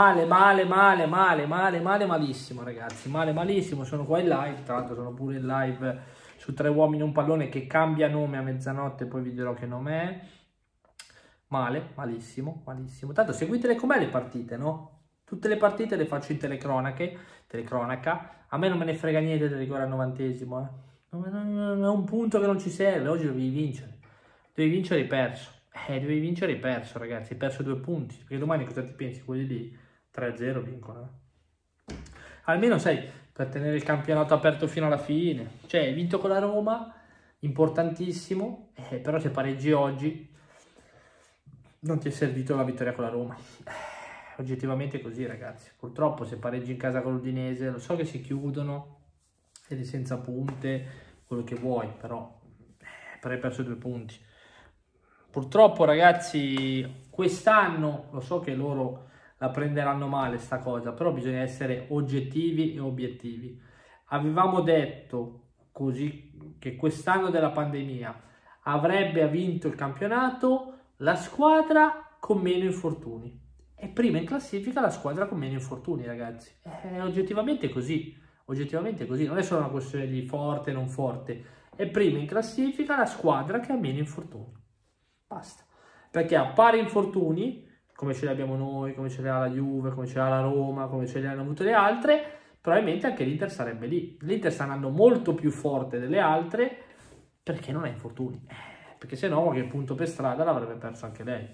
Male, male, male, male, male, male, malissimo ragazzi, male, malissimo, sono qua in live, tra l'altro sono pure in live su Tre Uomini Un Pallone che cambia nome a mezzanotte, poi vi dirò che nome è. Male, malissimo, malissimo. Tanto seguitele com'è le partite, no? Tutte le partite le faccio in telecronache, telecronaca. A me non me ne frega niente del rigore al novantesimo, eh. È un punto che non ci serve, oggi devi vincere. Devi vincere hai perso. Eh, devi vincere hai perso, ragazzi. Hai perso due punti. Perché domani cosa ti pensi? Quelli lì 3-0 vincono. Eh? Almeno, sai, per tenere il campionato aperto fino alla fine. Cioè, hai vinto con la Roma, importantissimo. Eh, però se pareggi oggi, non ti è servito la vittoria con la Roma. Eh, oggettivamente è così, ragazzi. Purtroppo se pareggi in casa con l'Udinese, lo so che si chiudono, ed senza punte, quello che vuoi, però, eh, però hai perso due punti. Purtroppo, ragazzi, quest'anno, lo so che loro la prenderanno male sta cosa, però bisogna essere oggettivi e obiettivi. Avevamo detto così che quest'anno della pandemia avrebbe vinto il campionato la squadra con meno infortuni. È prima in classifica la squadra con meno infortuni, ragazzi. È oggettivamente così. Oggettivamente così. Non è solo una questione di forte o non forte. È prima in classifica la squadra che ha meno infortuni. Basta. Perché a pari infortuni, come ce li abbiamo noi, come ce li ha la Juve, come ce li ha la Roma, come ce li hanno avute le altre, probabilmente anche l'Inter sarebbe lì. L'Inter sta andando molto più forte delle altre perché non ha infortuni perché se no qualche punto per strada l'avrebbe perso anche lei.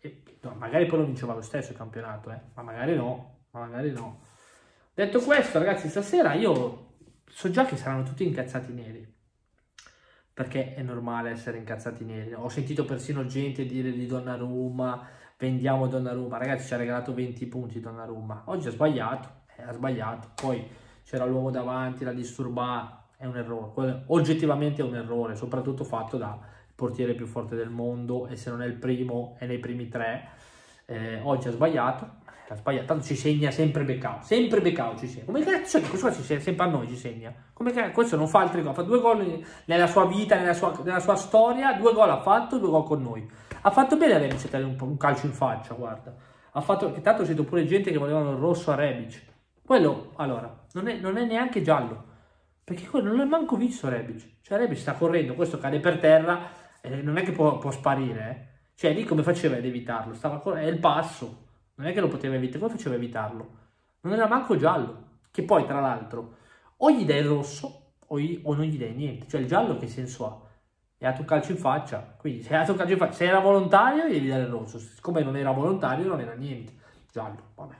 E, no, magari poi lo vinceva lo stesso il campionato, eh? ma magari no, ma magari no. Detto questo, ragazzi, stasera io so già che saranno tutti incazzati neri, perché è normale essere incazzati neri. Ho sentito persino gente dire di Donnarumma, vendiamo Donnarumma, ragazzi ci ha regalato 20 punti Donnarumma, oggi ha sbagliato, eh, ha sbagliato, poi c'era l'uomo davanti, la disturba, è un errore, oggettivamente è un errore, soprattutto fatto da portiere più forte del mondo e se non è il primo è nei primi tre. Eh, oggi ha sbagliato, ha sbagliato, tanto ci segna sempre Beccao, sempre Beccao ci segna. Come cazzo che questo ci segna, sempre a noi ci segna? Come che questo non fa altri gol, fa due gol nella sua vita, nella sua, nella sua storia, due gol ha fatto, due gol con noi. Ha fatto bene a Rebic a un, un calcio in faccia, guarda. Ha fatto, che tanto ho sentito pure gente che volevano il rosso a Rebic. Quello, allora, non è, non è neanche giallo, perché quello non è manco visto Rebic. Cioè Rebic sta correndo, questo cade per terra, eh, non è che può, può sparire, eh. Cioè, lì come faceva ad evitarlo? Stava è il passo. Non è che lo poteva evitare, come faceva a evitarlo? Non era manco giallo. Che poi, tra l'altro, o gli dai il rosso o, gli, o, non gli dai niente. Cioè, il giallo che senso ha? È dato un calcio in faccia. Quindi, se, un calcio in faccia, se era volontario, devi dare il rosso. Siccome non era volontario, non era niente. Giallo, vabbè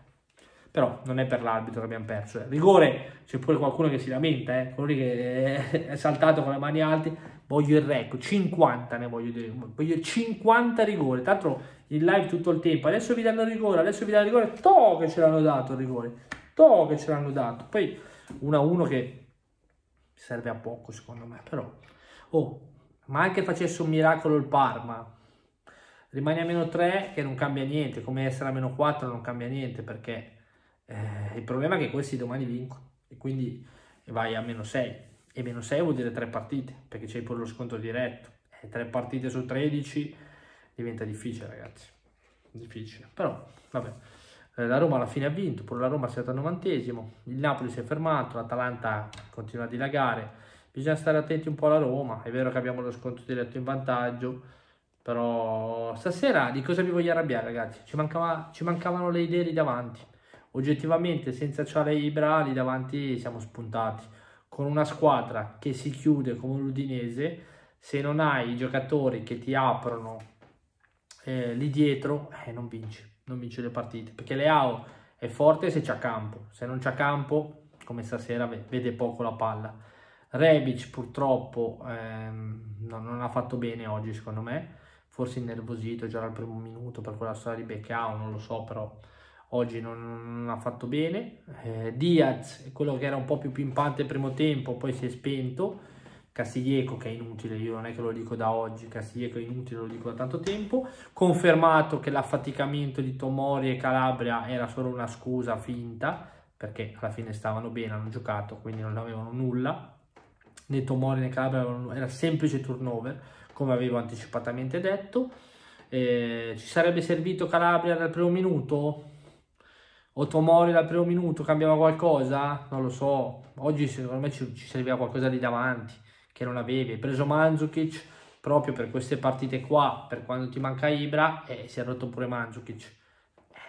però non è per l'arbitro che abbiamo perso. Eh. Rigore, c'è pure qualcuno che si lamenta, eh. quello che è saltato con le mani alte, voglio il record, 50 ne voglio dire, voglio 50 rigore, tra l'altro in live tutto il tempo, adesso vi danno il rigore, adesso vi danno il rigore, to che ce l'hanno dato il rigore, to che ce l'hanno dato, poi 1 a 1 che serve a poco secondo me, però, oh, ma anche facesse un miracolo il Parma, rimane a meno 3 che non cambia niente, come essere a meno 4 non cambia niente perché eh, il problema è che questi domani vincono e quindi vai a meno 6 e meno 6 vuol dire 3 partite perché c'è pure lo sconto diretto. E 3 partite su 13 diventa difficile ragazzi. Difficile. Però vabbè. Eh, la Roma alla fine ha vinto pure la Roma è stata al novantesimo il Napoli si è fermato l'Atalanta continua a dilagare bisogna stare attenti un po' alla Roma è vero che abbiamo lo sconto diretto in vantaggio però stasera di cosa vi voglio arrabbiare ragazzi ci, mancava, ci mancavano le idee lì davanti oggettivamente senza Ciale Ibra lì davanti siamo spuntati. Con una squadra che si chiude come l'Udinese, se non hai i giocatori che ti aprono eh, lì dietro, eh, non vinci, non vinci le partite. Perché Leao è forte se c'ha campo, se non c'ha campo, come stasera, vede poco la palla. Rebic purtroppo ehm, non, non, ha fatto bene oggi secondo me, forse innervosito già dal primo minuto per quella storia di Beccao, non lo so, però oggi non, non ha fatto bene. Eh, Diaz quello che era un po' più pimpante il primo tempo, poi si è spento. Castiglieco che è inutile, io non è che lo dico da oggi, Castiglieco è inutile, lo dico da tanto tempo. Confermato che l'affaticamento di Tomori e Calabria era solo una scusa finta, perché alla fine stavano bene, hanno giocato, quindi non avevano nulla. Né Tomori né Calabria era semplice turnover, come avevo anticipatamente detto. Eh, ci sarebbe servito Calabria dal primo minuto? o Tomori dal primo minuto cambiava qualcosa? Non lo so. Oggi secondo me ci, ci serviva qualcosa di davanti che non avevi. Hai preso Mandzukic proprio per queste partite qua, per quando ti manca Ibra, e si è rotto pure Mandzukic.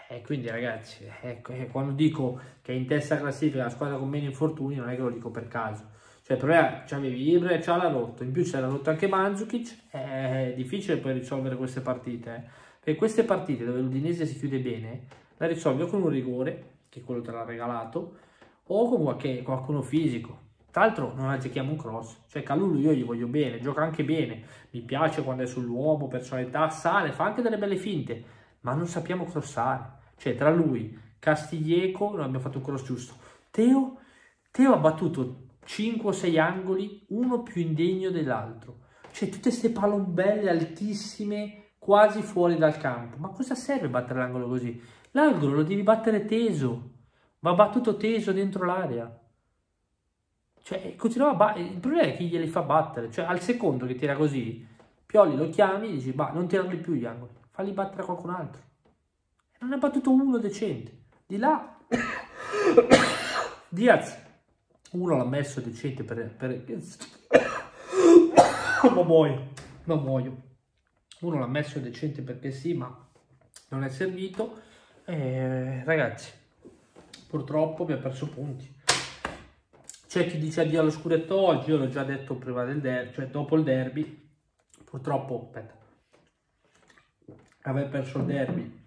E quindi ragazzi, ecco, quando dico che in testa classifica la squadra con meno infortuni, non è che lo dico per caso. Cioè, il problema, c'avevi Ibra e c'ha l'ha rotto, in più c'era rotto anche Mandzukic, è difficile poi risolvere queste partite. Eh. Perché queste partite dove l'Udinese si chiude bene, la risolve con un rigore, che quello te l'ha regalato, o con qualche, qualcuno fisico. Tra l'altro non azzecchiamo un cross, cioè Calulu io gli voglio bene, gioca anche bene, mi piace quando è sull'uomo, personalità, sale, fa anche delle belle finte, ma non sappiamo crossare. Cioè tra lui, Castiglieco, non abbiamo fatto un cross giusto. Teo, Teo ha battuto 5 o 6 angoli, uno più indegno dell'altro. Cioè tutte queste palombelle altissime, quasi fuori dal campo. Ma cosa serve battere l'angolo così? L'angolo lo devi battere teso, va battuto teso dentro l'area. Cioè, continuava a battere. Il problema è chi glieli fa battere. Cioè, al secondo che tira così, Pioli lo chiami e dici, ma non tirarli più gli angoli, falli battere a qualcun altro. Non ha battuto uno decente. Di là, Diaz, uno l'ha messo decente per... per... ma muoio, ma muoio. Uno l'ha messo decente perché sì, ma non è servito. E, ragazzi, purtroppo abbiamo perso punti. C'è chi dice addio allo scudetto oggi, io l'ho già detto prima del derby, cioè dopo il derby. Purtroppo, aspetta, aver perso il derby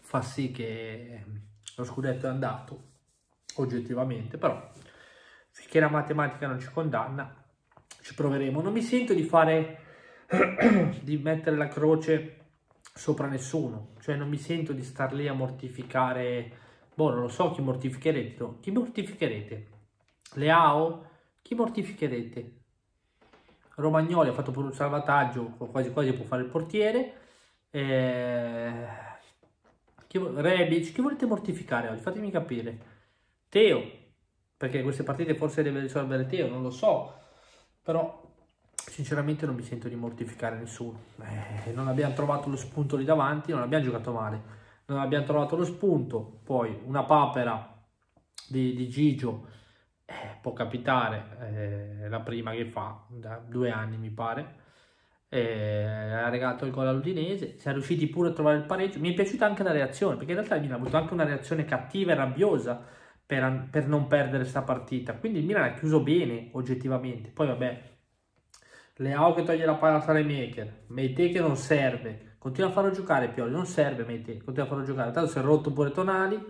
fa sì che lo scudetto è andato, oggettivamente, però finché la matematica non ci condanna, ci proveremo. Non mi sento di fare, di mettere la croce sopra nessuno, cioè non mi sento di star lì a mortificare, boh, non lo so chi mortificherete, chi mortificherete? Leao? Chi mortificherete? Romagnoli ha fatto pure un salvataggio, quasi quasi può fare il portiere. Eh, Rebic, chi volete mortificare oggi? Fatemi capire. Teo, perché queste partite forse deve risolvere Teo, non lo so. Però sinceramente non mi sento di mortificare nessuno. Eh, non abbiamo trovato lo spunto lì davanti, non abbiamo giocato male. Non abbiamo trovato lo spunto, poi una papera di, di Gigio eh, può capitare, eh, la prima che fa, da due anni mi pare, eh, ha regalato il gol all'Udinese, siamo riusciti pure a trovare il pareggio, mi è piaciuta anche la reazione, perché in realtà Milan ha avuto anche una reazione cattiva e rabbiosa per, per non perdere questa partita, quindi il Milan ha chiuso bene oggettivamente, poi vabbè, Leao che toglie la palla a Salemaker, Meite che non serve, continua a farlo giocare Pioli, non serve Meite, continua a farlo giocare, tanto si è rotto pure Tonali,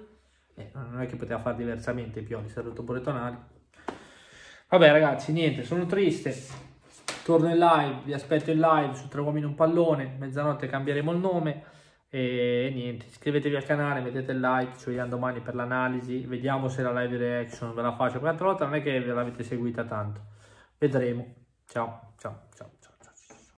eh, non è che poteva fare diversamente Pioli, si è rotto pure Tonali. Vabbè ragazzi, niente, sono triste. Torno in live, vi aspetto in live su Tre Uomini Un Pallone, mezzanotte cambieremo il nome. E niente, iscrivetevi al canale, mettete il like, ci vediamo domani per l'analisi, vediamo se la live reaction ve la faccio. Qualche volta non è che ve l'avete seguita tanto, vedremo. Ciao.